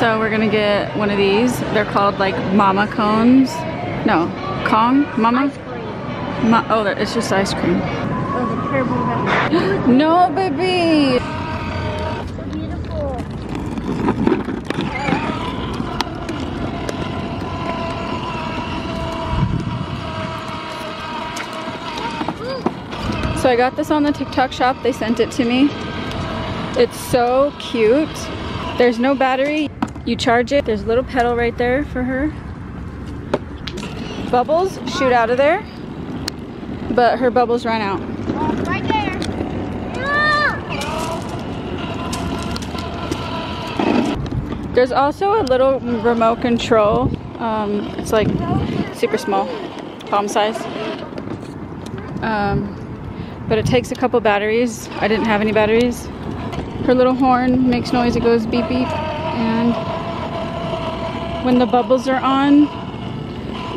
So we're gonna get one of these. They're called like mama cones. No, Kong? Mama? Ice cream. Ma oh, it's just ice cream. Oh. No, baby! So beautiful. So I got this on the TikTok shop. They sent it to me. It's so cute. There's no battery. You charge it. There's a little pedal right there for her. Bubbles shoot out of there. But her bubbles run out. Right there. There's also a little remote control. Um, it's like super small, palm size. Um, but it takes a couple batteries. I didn't have any batteries. Her little horn makes noise. It goes beep beep. And when the bubbles are on,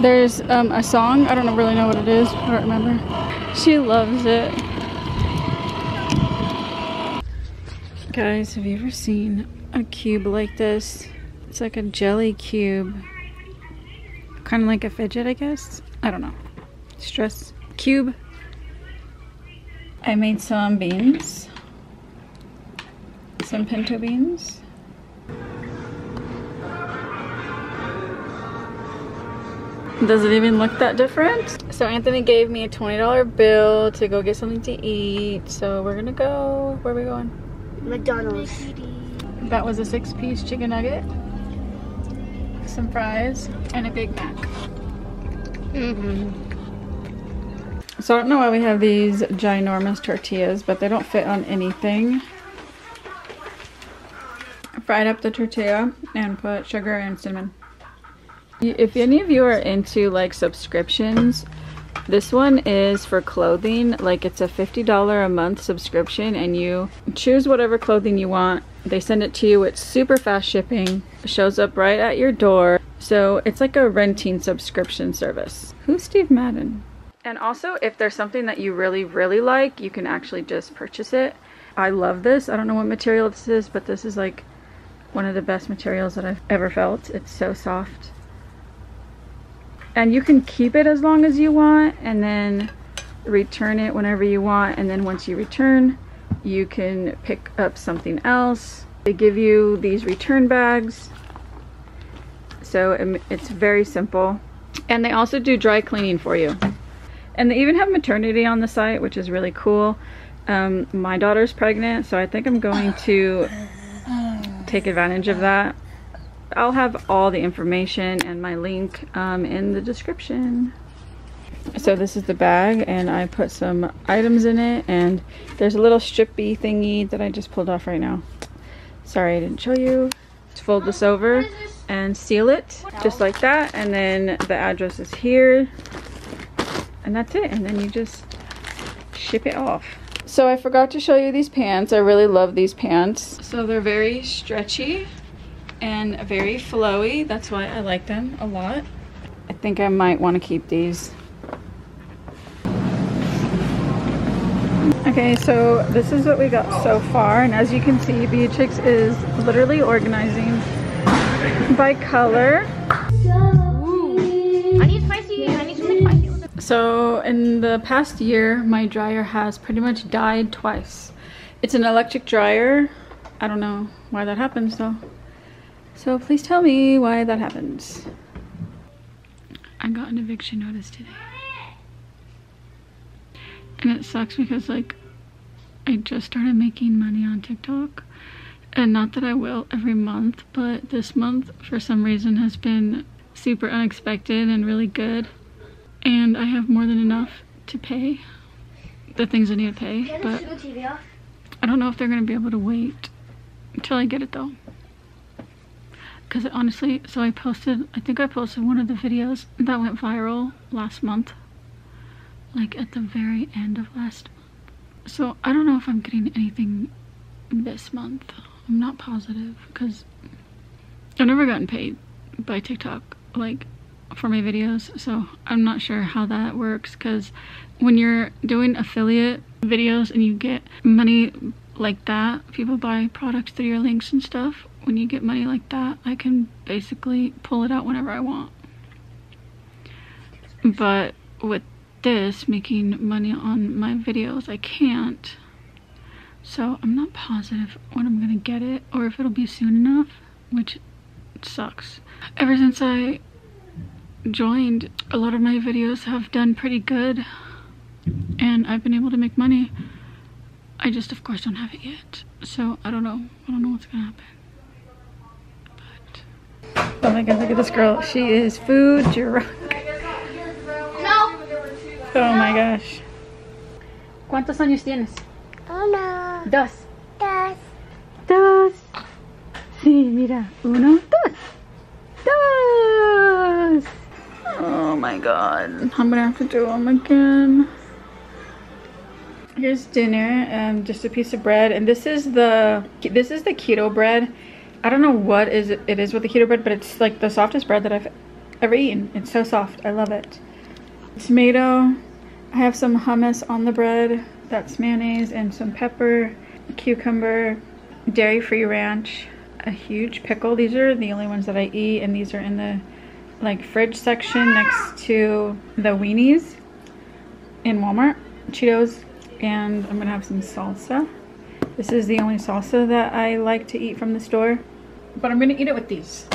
there's um, a song. I don't really know what it is. I don't remember. She loves it. Guys, have you ever seen a cube like this? It's like a jelly cube. Kind of like a fidget, I guess. I don't know. Stress cube. I made some beans. Some pinto beans. Does it even look that different? So Anthony gave me a $20 bill to go get something to eat. So we're gonna go, where are we going? McDonald's. That was a six piece chicken nugget, some fries, and a Big Mac. Mm-hmm. So I don't know why we have these ginormous tortillas, but they don't fit on anything. I fried up the tortilla and put sugar and cinnamon. If any of you are into like subscriptions, this one is for clothing. Like it's a $50 a month subscription and you choose whatever clothing you want. They send it to you. It's super fast shipping. Shows up right at your door. So it's like a renting subscription service. Who's Steve Madden? And also, if there's something that you really, really like, you can actually just purchase it. I love this. I don't know what material this is, but this is like one of the best materials that I've ever felt. It's so soft. And you can keep it as long as you want and then return it whenever you want. And then once you return, you can pick up something else. They give you these return bags. So um, it's very simple. And they also do dry cleaning for you. And they even have maternity on the site, which is really cool. Um, my daughter's pregnant, so I think I'm going to take advantage of that. I'll have all the information and my link um, in the description. So this is the bag and I put some items in it and there's a little strippy thingy that I just pulled off right now. Sorry I didn't show you. Let's fold this over and seal it just like that and then the address is here and that's it and then you just ship it off so i forgot to show you these pants i really love these pants so they're very stretchy and very flowy that's why i like them a lot i think i might want to keep these okay so this is what we got so far and as you can see beatrix is literally organizing by color I need spicy. I need something spicy. So in the past year, my dryer has pretty much died twice. It's an electric dryer. I don't know why that happens though. So please tell me why that happens. I got an eviction notice today. And it sucks because like I just started making money on TikTok. And not that I will every month, but this month for some reason has been super unexpected and really good and I have more than enough to pay the things I need to pay, but the TV off? I don't know if they're gonna be able to wait until I get it though. Cause honestly, so I posted, I think I posted one of the videos that went viral last month, like at the very end of last month. So I don't know if I'm getting anything this month. I'm not positive because I've never gotten paid by TikTok, like for my videos so i'm not sure how that works because when you're doing affiliate videos and you get money like that people buy products through your links and stuff when you get money like that, I can basically pull it out whenever I want. But with this, making money on my videos, I can't. So I'm not positive when I'm gonna get it or if it'll be soon enough, which sucks. Ever since I joined, a lot of my videos have done pretty good and I've been able to make money. I just of course don't have it yet. So I don't know. I don't know what's gonna happen. But Oh my god, look at this girl. She is food drunk. No. Oh my gosh. ¿Cuántos años tienes? Uno, Dos. dos, Dos. Sí, mira. Uno, dos. Dos. Oh my god. I'm gonna have to do them again. Here's dinner, um, just a piece of bread, and this is the this is the keto bread. I don't know what is it, it is with the keto bread, but it's like the softest bread that I've ever eaten. It's so soft. I love it. Tomato. I have some hummus on the bread. That's mayonnaise and some pepper, cucumber, dairy-free ranch, a huge pickle. These are the only ones that I eat, and these are in the like fridge section next to the weenies in Walmart. Cheetos, and I'm gonna have some salsa. This is the only salsa that I like to eat from the store, but I'm gonna eat it with these.